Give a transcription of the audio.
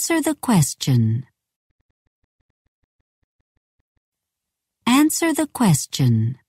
Answer the question. Answer the question.